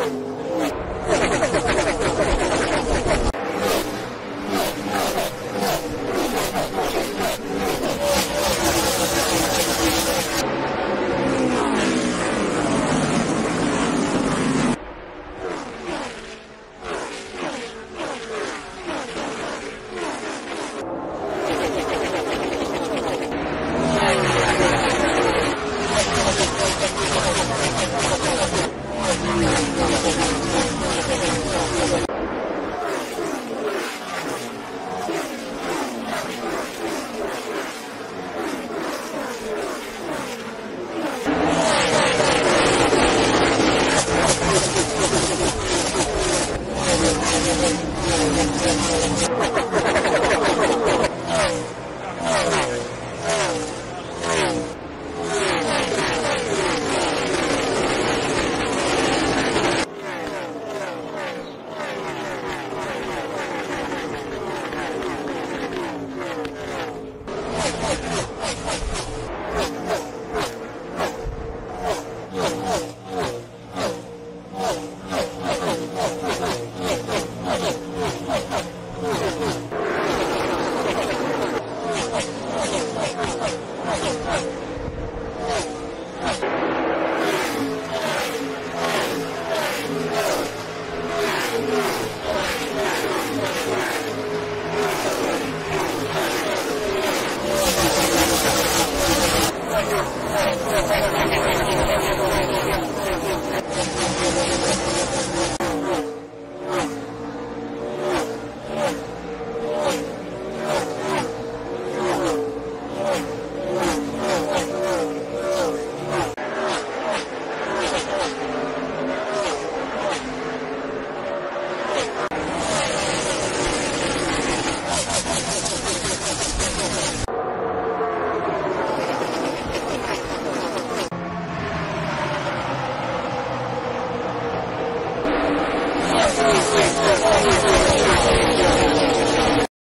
Oh, my God.